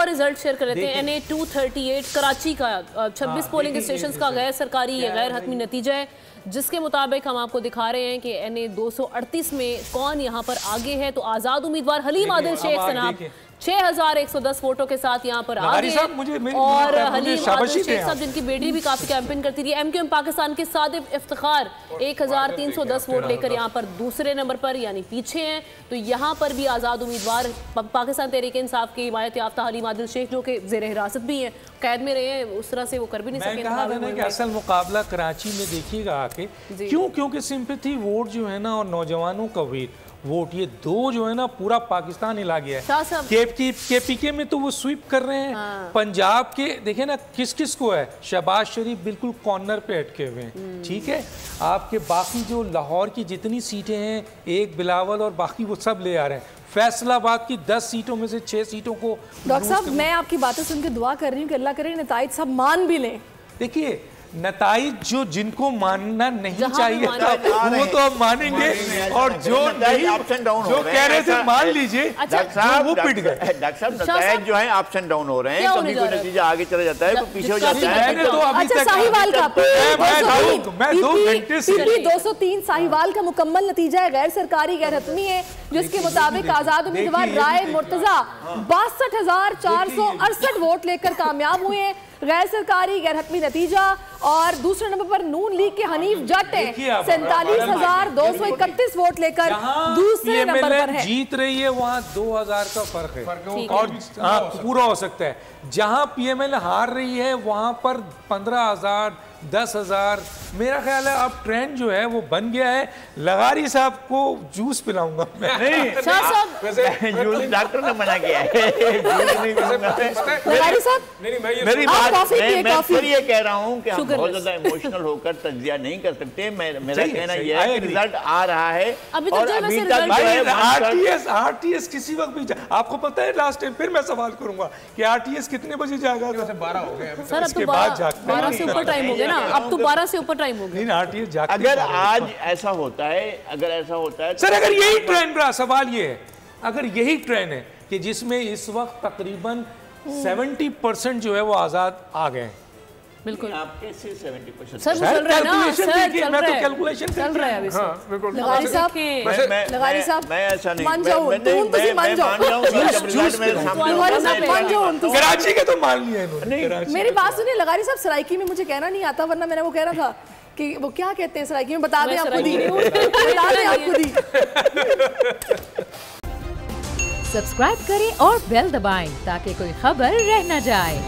और result share कर लेते हैं। N A two thirty eight Karachi का छब्बीस पोलिंग स्टेशन का गैर सरकारी या गैर हतमी नतीजा है जिसके मुताबिक हम आपको दिखा रहे हैं कि एन ए दो सौ अड़तीस में कौन यहाँ पर आगे है तो आज़ाद उम्मीदवार हलीम आदिल शेख सनाब छह हज़ार एक सौ दस वोटों के साथ यहाँ पर आ गए और हलीम आदिल शेख साहब जिनकी बेटी भी काफ़ी कैंपेन करती थी। एमकेएम पाकिस्तान के सादिब इफ्तार एक हज़ार तीन सौ दस वोट लेकर यहाँ पर दूसरे नंबर पर यानी पीछे हैं। तो यहाँ पर भी आज़ाद उम्मीदवार पाकिस्तान तहरीक इंसाफ की हिमायत याफ्ता हलीम आदिल शेख जो कि जेर हिरासत भी हैं कैद में रहे हैं उस तरह से वो कर भी नहीं सके असल मुकाबला कराची में देखिएगा आके। क्यों? क्योंकि सिंपथी वोट जो है ना और नौजवानों का वेट वोट ये दो जो है ना पूरा पाकिस्तान हिला गया है। के, पी के में तो वो स्वीप कर रहे हैं। हाँ। पंजाब के देखे ना किस किस को है? शहबाज शरीफ बिल्कुल कॉर्नर पे अटके हुए हैं। हम्म। ठीक है? आपके बाकी जो लाहौर की जितनी सीटें हैं एक बिलावल और बाकी वो सब ले आ रहे हैं। फैसलाबाद की दस सीटों में से छह सीटों को डॉक्टर साहब मैं आपकी बातें सुनकर दुआ कर रही हूँ कि अल्लाह करे नतज सब मान भी लें। देखिए नतज जो जिनको मानना नहीं चाहिए था वो तो अब मानेंगे। और जो नहीं जो कह रहे थे मान लीजिए अच्छा, वो पिट गए। डॉक्टर साहब जो है अप्स एंड डाउन हो रहे हैं कभी कोई नतीजा आगे चला जाता है तो पीछे हो जाता है। मैंने तो अभी अच्छा, तक साहिवाल का मैं दो घंटे से दो सौ तीन साहिवाल का मुकम्मल नतीजा है गैर सरकारी गैर हतमी है जिसके मुताबिक आज़ाद उम्मीदवार राय मुर्तजा बासठ हज़ार चार सौ अड़सठ वोट लेकर कामयाब हुए हैं। गैर सरकारी गैर हतमी नतीजा और दूसरे नंबर पर नून लीग के हनीफ जट है। सैतालीस हज़ार दो सौ इकतीस वोट लेकर दूसरे नंबर पर है। जीत रही है वहाँ दो हज़ार का फ़र्क है। और हाँ, पूरा हो सकता है। जहाँ पीएमएल हार रही है वहाँ पर पंद्रह हज़ार दस हज़ार। मेरा ख्याल है अब ट्रेंड जो है वो बन गया है। लगारी साहब को जूस पिलाऊँगा मैं। नहीं डॉक्टर ने मना किया है। लगारी साहब मेरी बात मैं फिर ये कह रहा हूँ कि हम बहुत ज़्यादा इमोशनल होकर तजिया नहीं कर सकते। मेरा कहना यह है। कि रिज़ल्ट आ रहा है और अभी तक आरटीएस आरटीएस किसी वक्त भी आपको पता है लास्ट टाइम फिर मैं सवाल करूँगा कि आरटीएस कितने बजे जाएगा? बारह हो अब तो बारह से ऊपर टाइम हो गया ना अब तो बारह से ऊपर टाइम हो गया। अगर आज ऐसा होता है अगर ऐसा होता है सर अगर यही ट्रेन रहा सवाल ये है। अगर यही ट्रेन है कि जिसमें इस वक्त तकरीबन सेवेंटी परसेंट जो है वो आज़ाद आ गए हैं। बिल्कुल। आपके से 70% सर चल रहा है ना सर चल रहा है कैलकुलेशन चल रहा है अभी। हाँ लगारी साहब लगारी साहब मैं ऐसा नहीं मान जाओ तुम तो मान जाओ। लगारी साहब मान जाओ कराची के तो मान लिया इन्होंने। मेरी बात सुनिए लगारी साहब सराइकी में मुझे कहना नहीं आता वरना मैंने वो कह रहा था कि वो क्या कहते हैं सराइकी में बता दें आप खुद ही बता दें आप खुद ही सब्सक्राइब करें और बेल दबाएँ ताकि कोई खबर रह न जाए।